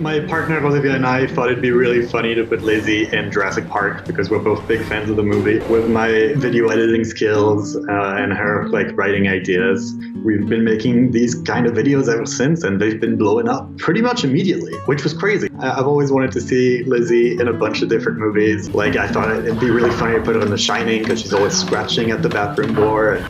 My partner Olivia and I thought it'd be really funny to put Lizzie in Jurassic Park because we're both big fans of the movie. With my video editing skills uh, and her like writing ideas, we've been making these kind of videos ever since, and they've been blowing up pretty much immediately, which was crazy. I- I've always wanted to see Lizzie in a bunch of different movies. Like I thought it'd be really funny to put her in The Shining because she's always scratching at the bathroom door. And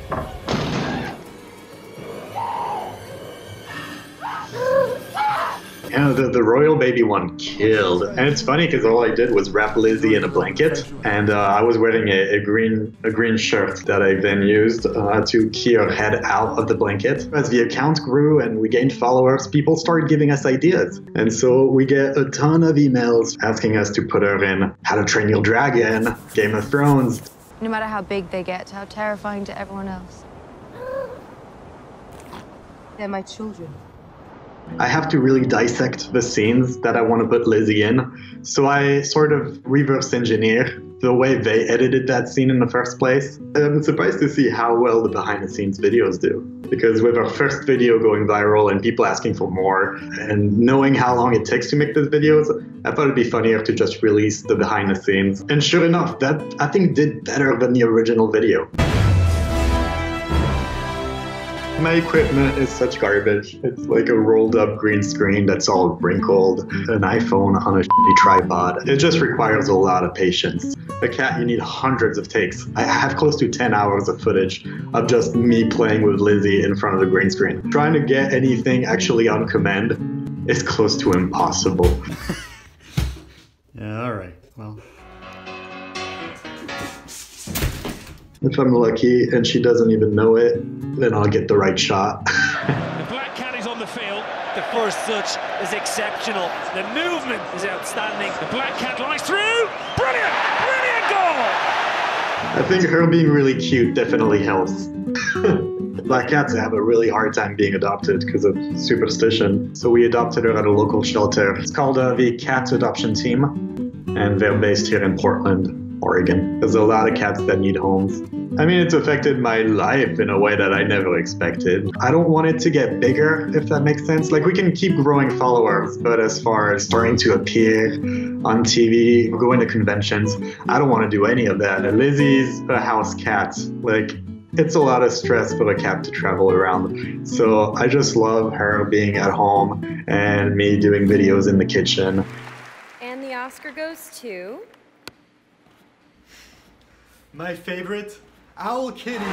Yeah, the, the royal baby one killed. And it's funny because all I did was wrap Lizzie in a blanket, and uh, I was wearing a, a green a green shirt that I then used uh, to key her head out of the blanket. As the account grew and we gained followers, people started giving us ideas, and so we get a ton of emails asking us to put her in How to Train Your Dragon, Game of Thrones. No matter how big they get, how terrifying to everyone else. They're my children. I have to really dissect the scenes that I want to put Lizzie in. So I sort of reverse engineer the way they edited that scene in the first place. I'm surprised to see how well the behind the scenes videos do. Because with our first video going viral and people asking for more, and knowing how long it takes to make those videos, I thought it'd be funnier to just release the behind the scenes. And sure enough, that I think did better than the original video. My equipment is such garbage. It's like a rolled up green screen that's all wrinkled, an iPhone on a shitty tripod. It just requires a lot of patience. A cat, you need hundreds of takes. I have close to 10 hours of footage of just me playing with Lizzie in front of the green screen. Trying to get anything actually on command is close to impossible. Yeah, all right. Well, If I'm lucky and she doesn't even know it, then I'll get the right shot. The Black Cat is on the field. The first touch is exceptional. The movement is outstanding. The Black Cat lies through. Brilliant! Brilliant goal! I think her being really cute definitely helps. Black cats have a really hard time being adopted because of superstition. So we adopted her at a local shelter. It's called uh, the Cat Adoption Team, and they're based here in Portland, Oregon. There's a lot of cats that need homes. I mean, it's affected my life in a way that I never expected. I don't want it to get bigger, if that makes sense. Like, we can keep growing followers, but as far as starting to appear on TV, going to conventions, I don't want to do any of that. And Lizzie's a house cat. Like, it's a lot of stress for a cat to travel around. So I just love her being at home and me doing videos in the kitchen. And the Oscar goes to. My favorite, Owl Kitty.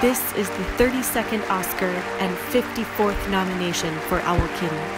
This is the 32nd Oscar and 54th nomination for Owl Kitty.